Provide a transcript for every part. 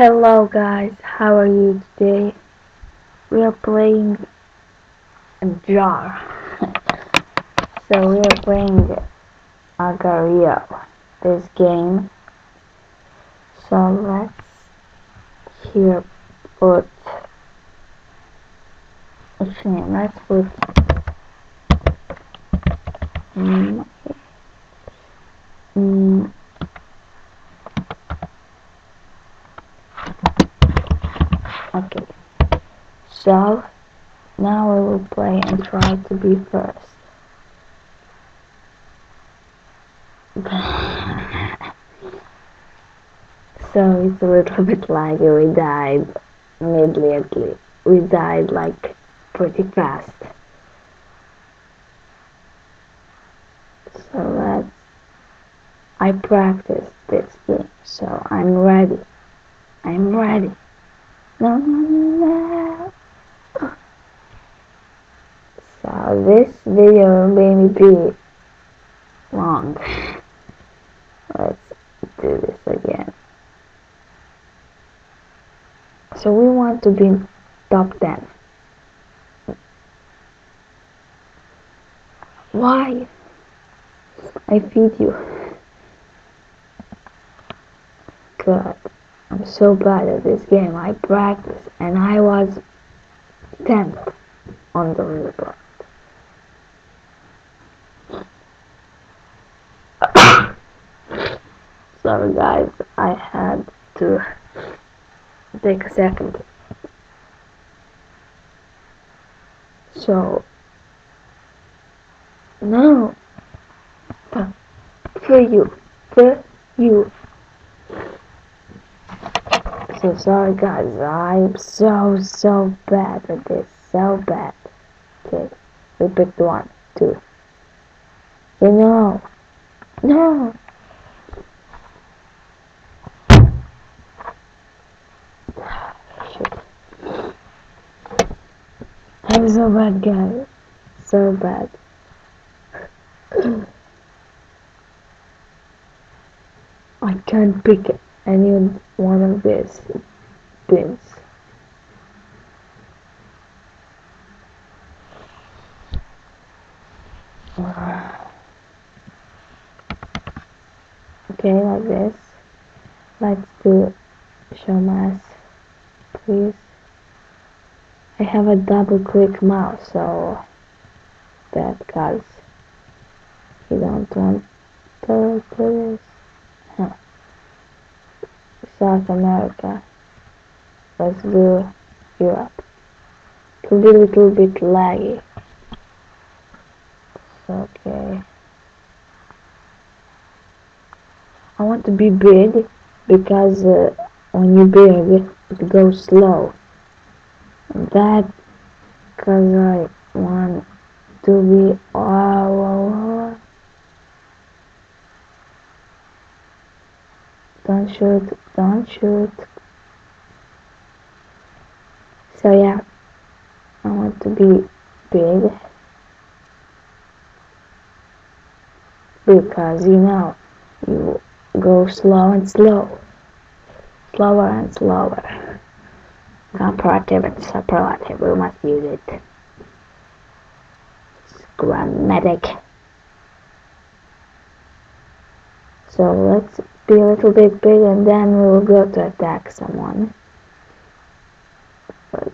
Hello guys, how are you today? We are playing a jar. so we are playing Agar.io, this game. So let's here put actually let's put mm, mm, Okay. So, now I will play and try to be first. so it's a little bit laggy. We died immediately. We died like pretty fast. So let's. I practiced this game, so I'm ready. I'm ready. No, no, no, no. So this video may be long. Let's do this again. So we want to be top 10. Why? I feed you. God, I'm so bad at this game. I practice and I was 10th on the leaderboard. Sorry guys, I had to take a second. So, no, for you, for you. So sorry guys, I'm so, so bad at this, so bad. Okay, we picked one, two. You know, no. I'm so bad guys, so bad. I can't pick any one of these bins. Okay, like this. Let's do show mass, please. I have a double click mouse, so that cause you don't want to this. Huh. South America. Let's do Europe. It will be a little bit laggy. Okay. I want to be big because uh, when you're big, it goes slow. That because I want to be. Oh. Don't shoot, don't shoot. So yeah, I want to be big because you know you go slow and slow, slower and slower. Comparative and superlative, we must use it. It's grammatic. So let's be a little bit big and then we will go to attack someone. But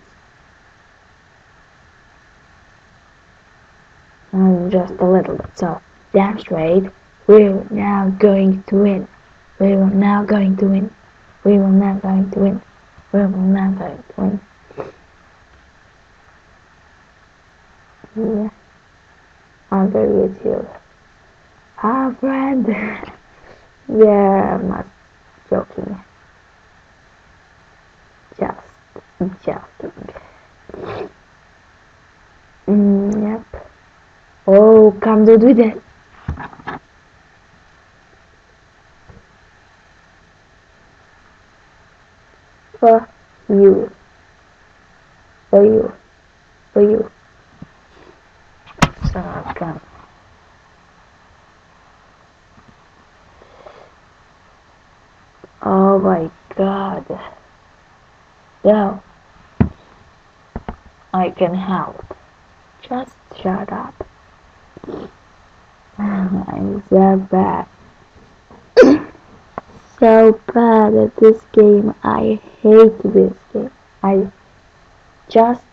um, just a little bit. So damn straight, we're now going to win. We are now going to win. We will now going to win. Win. Yeah. On the YouTube. Our friend. yeah, I'm not joking. Just joking. Mm, yep. Oh, come to do that. For you. For you. For you. Oh my god. So, I can help. Just shut up. I'm so bad. so bad at this game. I hate this game. I just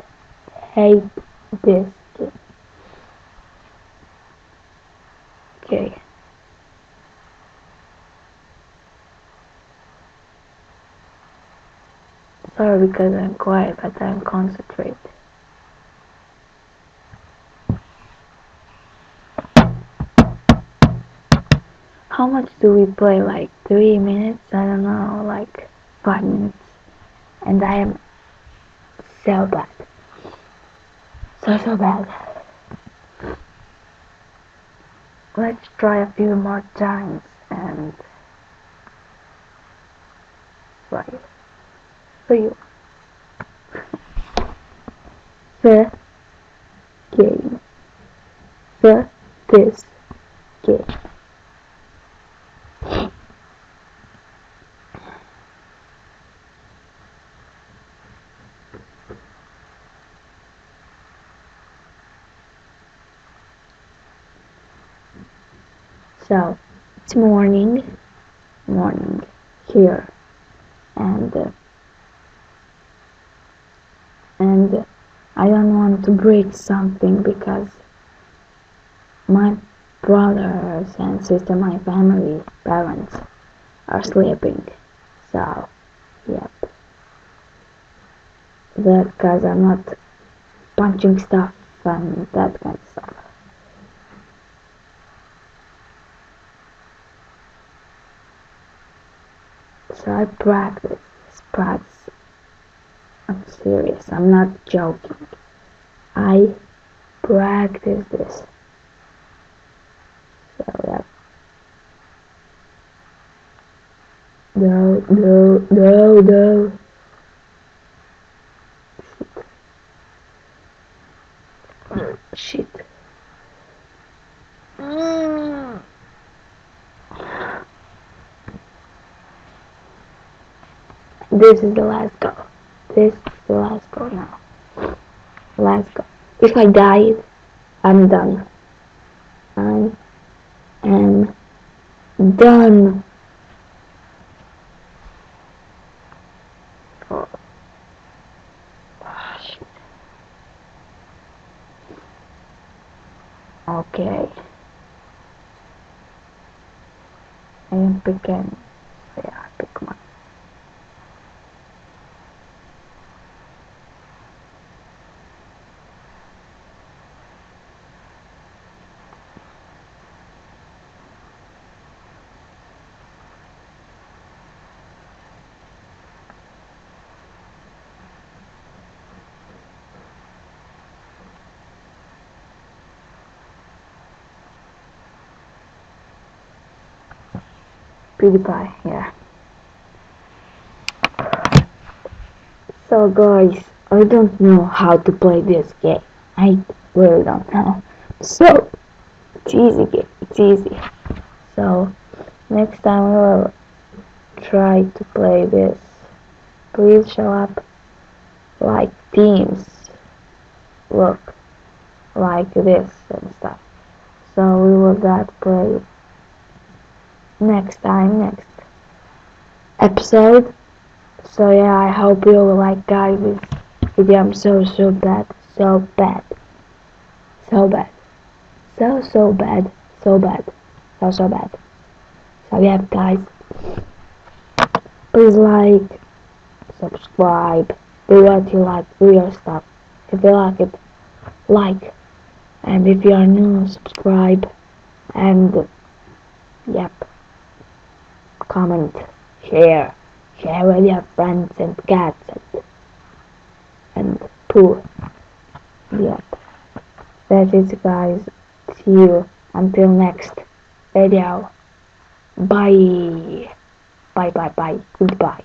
hate this game. Okay. Sorry because I'm quiet, but I'm concentrate. How much do we play? Like three minutes? I don't know, like five minutes. And I am so bad. So, so bad. Let's try a few more times and right for you. The game. The this game. So it's morning, morning here, and and I don't want to break something because my brothers and sister, my family, parents are sleeping. So, yep. That Because I'm not punching stuff and that kind of stuff. So I practice, practice. I'm serious, I'm not joking. I practice this. So yeah. No, no, no, no. Shit. Oh, shit. Mm. This is the last go. This is the last go now. Last go. If I die, I'm done. I am done. Oh. Ah. Okay. I am picking. Yeah, pick one. PewDiePie, yeah. So guys, I don't know how to play this game. I really don't know. So, it's easy game, it's easy. So, next time we will try to play this. Please show up like teams. Look, like this and stuff. So we will that play next time, next episode. So yeah, I hope you like guys this video. I'm so so bad, so bad, so bad, so so bad, so bad, so so bad. So yeah, guys, please like, subscribe, do what you like, do your stuff. If you like it, like, and if you are new, subscribe, and yep comment, share, share with your friends and cats and, and poo. Yep. That is guys. See you until next video. Bye. Bye bye bye. Goodbye.